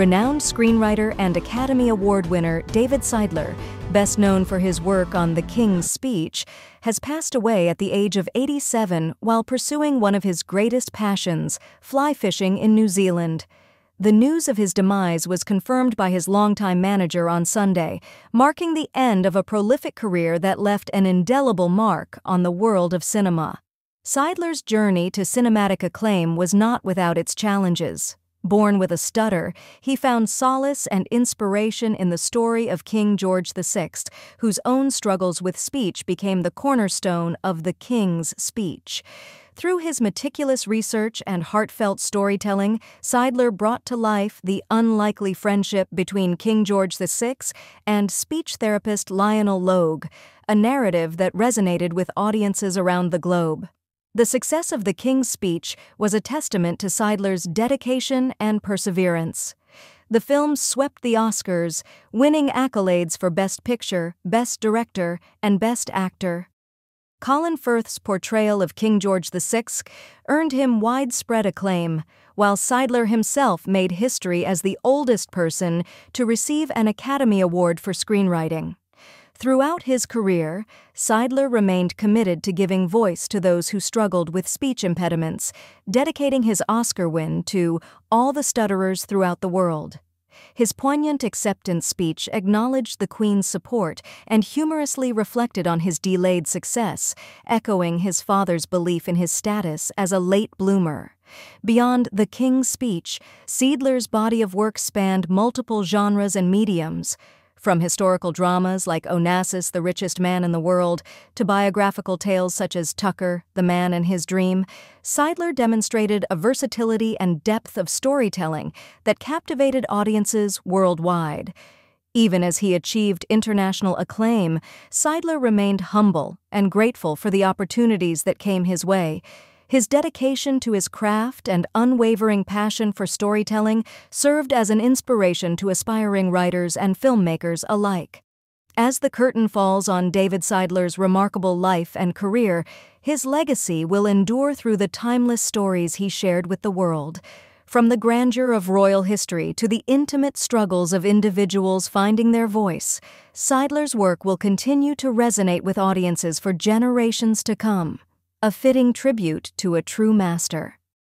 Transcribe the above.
renowned screenwriter and Academy Award winner David Seidler, best known for his work on The King's Speech, has passed away at the age of 87 while pursuing one of his greatest passions, fly fishing in New Zealand. The news of his demise was confirmed by his longtime manager on Sunday, marking the end of a prolific career that left an indelible mark on the world of cinema. Seidler's journey to cinematic acclaim was not without its challenges. Born with a stutter, he found solace and inspiration in the story of King George VI, whose own struggles with speech became the cornerstone of the King's Speech. Through his meticulous research and heartfelt storytelling, Seidler brought to life the unlikely friendship between King George VI and speech therapist Lionel Logue, a narrative that resonated with audiences around the globe. The success of the King's speech was a testament to Seidler's dedication and perseverance. The film swept the Oscars, winning accolades for Best Picture, Best Director, and Best Actor. Colin Firth's portrayal of King George VI earned him widespread acclaim, while Seidler himself made history as the oldest person to receive an Academy Award for screenwriting. Throughout his career, Seidler remained committed to giving voice to those who struggled with speech impediments, dedicating his Oscar win to all the stutterers throughout the world. His poignant acceptance speech acknowledged the Queen's support and humorously reflected on his delayed success, echoing his father's belief in his status as a late bloomer. Beyond the King's speech, Seidler's body of work spanned multiple genres and mediums. From historical dramas like Onassis, the Richest Man in the World, to biographical tales such as Tucker, The Man and His Dream, Seidler demonstrated a versatility and depth of storytelling that captivated audiences worldwide. Even as he achieved international acclaim, Seidler remained humble and grateful for the opportunities that came his way. His dedication to his craft and unwavering passion for storytelling served as an inspiration to aspiring writers and filmmakers alike. As the curtain falls on David Seidler's remarkable life and career, his legacy will endure through the timeless stories he shared with the world. From the grandeur of royal history to the intimate struggles of individuals finding their voice, Seidler's work will continue to resonate with audiences for generations to come a fitting tribute to a true master.